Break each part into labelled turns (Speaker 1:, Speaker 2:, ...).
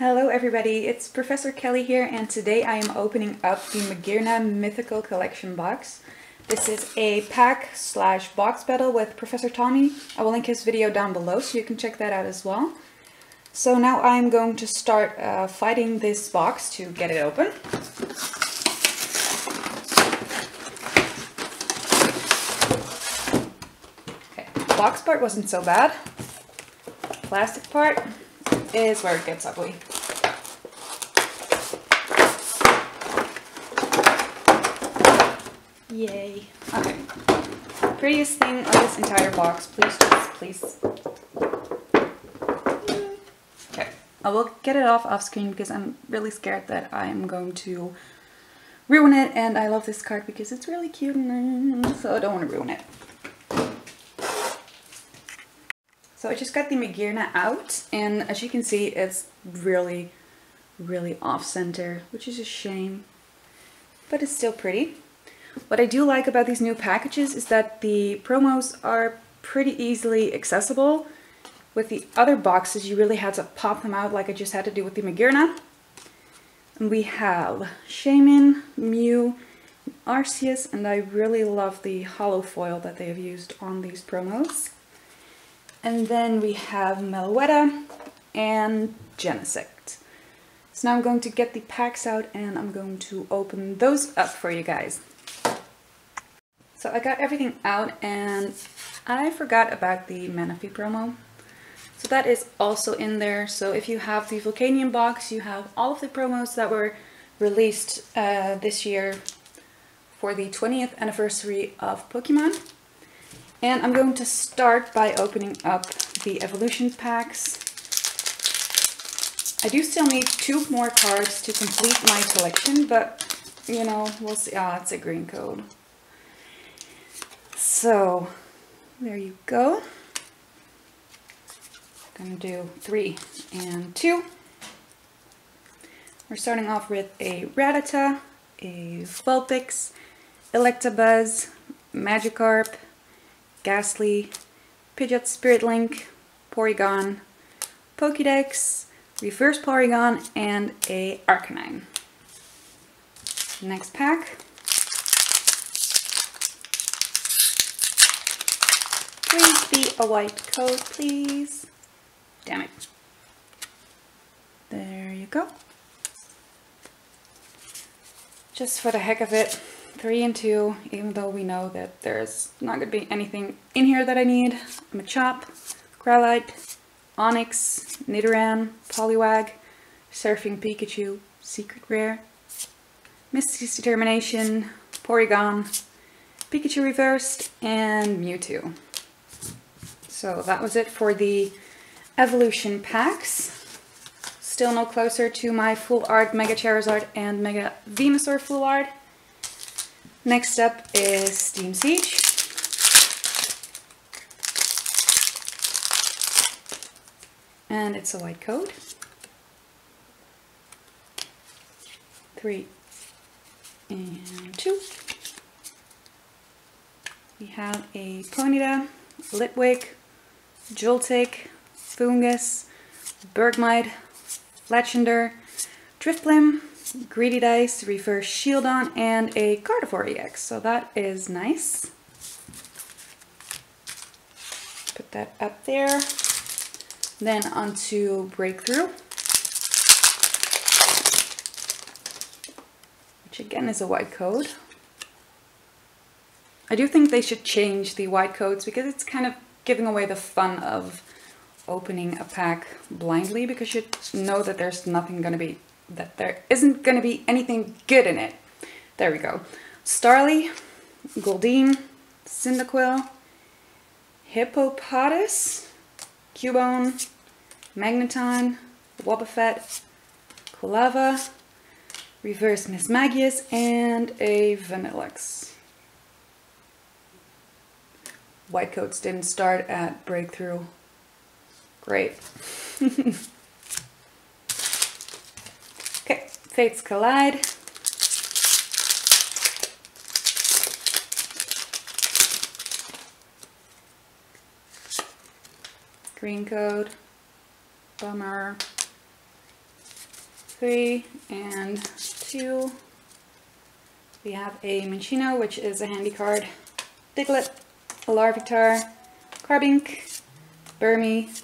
Speaker 1: Hello everybody, it's Professor Kelly here and today I am opening up the Magearna Mythical Collection box. This is a pack slash box battle with Professor Tommy. I will link his video down below so you can check that out as well. So now I'm going to start uh, fighting this box to get it open. Okay, box part wasn't so bad. Plastic part is where it gets ugly. Yay. Okay. Prettiest thing of this entire box. Please, just, please. Okay. I will get it off off screen because I'm really scared that I'm going to ruin it. And I love this card because it's really cute. And so oh, I don't want to ruin it. So I just got the Magearna out. And as you can see, it's really, really off-center. Which is a shame. But it's still pretty. What I do like about these new packages is that the promos are pretty easily accessible. With the other boxes, you really had to pop them out like I just had to do with the Magearna. And we have Shaymin, Mew, Arceus, and I really love the holo foil that they have used on these promos. And then we have Meloetta and Genesect. So now I'm going to get the packs out and I'm going to open those up for you guys. So I got everything out and I forgot about the Manaphy promo. So that is also in there. So if you have the Volcanion box, you have all of the promos that were released uh, this year for the 20th anniversary of Pokemon. And I'm going to start by opening up the evolution packs. I do still need two more cards to complete my collection, but you know, we'll see. Ah, oh, it's a green code. So there you go. I'm Gonna do three and two. We're starting off with a Rattata, a Vulpix, Electabuzz, Magikarp, Gastly, Pidgeot Spirit Link, Porygon, Pokédex, Reverse Porygon, and a Arcanine. Next pack. Please be a white code, please. Damn it. There you go. Just for the heck of it, three and two, even though we know that there's not going to be anything in here that I need. Machop, Growlithe, Onix, Nidoran, Poliwag, Surfing Pikachu, Secret Rare, Misty's Determination, Porygon, Pikachu Reversed, and Mewtwo. So that was it for the evolution packs. Still no closer to my full art Mega Charizard and Mega Venusaur full art. Next up is Steam Siege. And it's a white code. Three and two. We have a Ponyta, Litwick, Joltik, Foongus, Bergmite, Fletchinder, Drifblim, Greedy Dice, Reverse Shieldon, and a Gardevoir EX. So that is nice. Put that up there. Then onto Breakthrough. Which again is a white code. I do think they should change the white codes because it's kind of giving away the fun of opening a pack blindly because you know that there's nothing going to be, that there isn't going to be anything good in it. There we go. Starly, Goldeen, Cyndaquil, Hippopotas, Cubone, Magneton, Wobbuffet, Quilava, Reverse Mismagius, and a Vanilluxe. White codes didn't start at breakthrough. Great. okay, Fates Collide. Green code. Bummer. three, and two. We have a Minccino, which is a handy card, Diglett, Larvitar, Carbink, Burmy,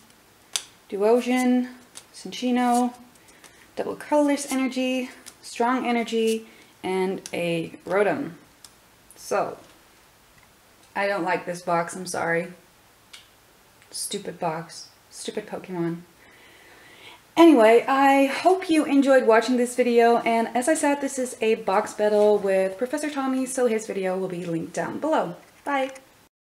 Speaker 1: Duosion, Cinccino, Double Colorless Energy, Strong Energy, and a Rotom. So, I don't like this box, I'm sorry. Stupid box. Stupid Pokemon. Anyway, I hope you enjoyed watching this video, and as I said, this is a box battle with Professor Tommy, so his video will be linked down below. Bye!